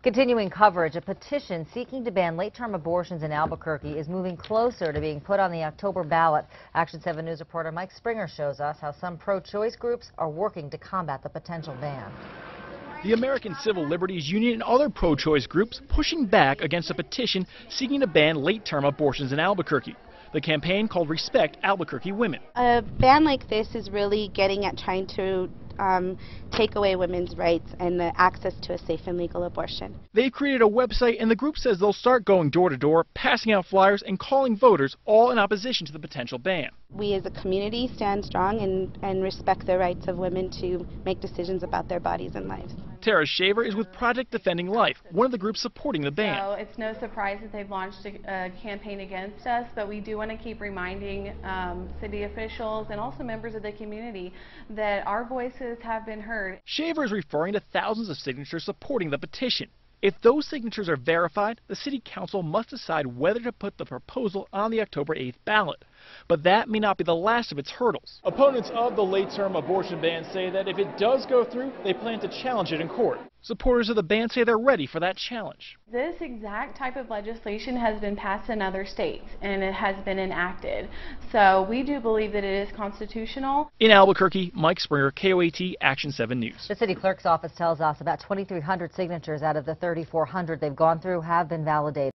Continuing coverage, a petition seeking to ban late-term abortions in Albuquerque is moving closer to being put on the October ballot. Action 7 News reporter Mike Springer shows us how some pro-choice groups are working to combat the potential ban. The American Civil Liberties Union and other pro-choice groups pushing back against a petition seeking to ban late-term abortions in Albuquerque. The campaign called Respect Albuquerque Women. A ban like this is really getting at trying to um, take away women's rights and the access to a safe and legal abortion. They've created a website and the group says they'll start going door to door, passing out flyers and calling voters, all in opposition to the potential ban. We as a community stand strong and, and respect the rights of women to make decisions about their bodies and lives. Tara Shaver is with Project Defending Life, one of the groups supporting the ban. So it's no surprise that they've launched a, a campaign against us, but we do want to keep reminding um, city officials and also members of the community that our voices have been heard. Shaver is referring to thousands of signatures supporting the petition. If those signatures are verified, the City Council must decide whether to put the proposal on the October 8th ballot. But that may not be the last of its hurdles. Opponents of the late-term abortion ban say that if it does go through, they plan to challenge it in court. Supporters of the ban say they're ready for that challenge. This exact type of legislation has been passed in other states and it has been enacted. So we do believe that it is constitutional. In Albuquerque, Mike Springer, KOAT Action 7 News. The city clerk's office tells us about 2,300 signatures out of the 3,400 they've gone through have been validated.